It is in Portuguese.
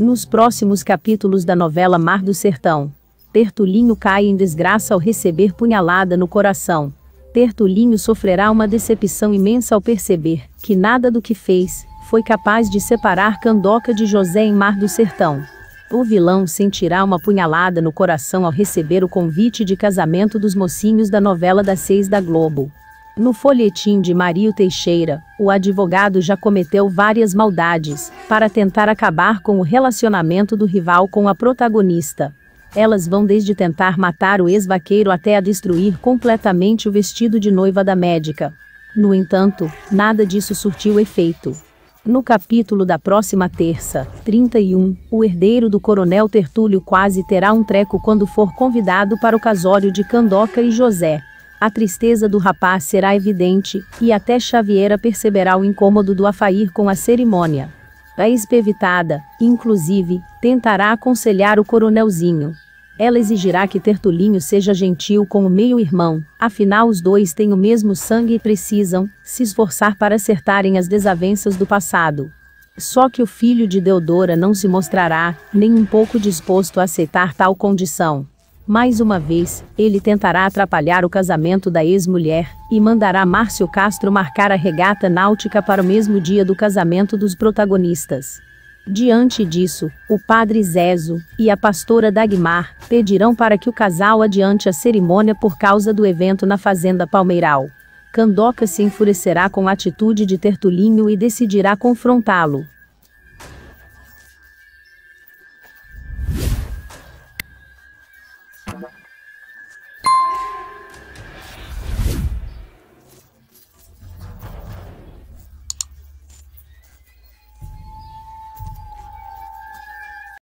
Nos próximos capítulos da novela Mar do Sertão, Tertulinho cai em desgraça ao receber punhalada no coração. Tertulinho sofrerá uma decepção imensa ao perceber que nada do que fez foi capaz de separar Candoca de José em Mar do Sertão. O vilão sentirá uma punhalada no coração ao receber o convite de casamento dos mocinhos da novela das seis da Globo. No folhetim de Mario Teixeira, o advogado já cometeu várias maldades para tentar acabar com o relacionamento do rival com a protagonista. Elas vão desde tentar matar o ex-vaqueiro até a destruir completamente o vestido de noiva da médica. No entanto, nada disso surtiu efeito. No capítulo da próxima terça, 31, o herdeiro do coronel Tertúlio quase terá um treco quando for convidado para o casório de Candoca e José. A tristeza do rapaz será evidente, e até Xaviera perceberá o incômodo do afair com a cerimônia. A espevitada, inclusive, tentará aconselhar o coronelzinho. Ela exigirá que Tertulinho seja gentil com o meio-irmão, afinal os dois têm o mesmo sangue e precisam se esforçar para acertarem as desavenças do passado. Só que o filho de Deodora não se mostrará nem um pouco disposto a aceitar tal condição. Mais uma vez, ele tentará atrapalhar o casamento da ex-mulher e mandará Márcio Castro marcar a regata náutica para o mesmo dia do casamento dos protagonistas. Diante disso, o padre Zezo e a pastora Dagmar pedirão para que o casal adiante a cerimônia por causa do evento na fazenda Palmeiral. Candoca se enfurecerá com a atitude de Tertulinho e decidirá confrontá-lo. moment.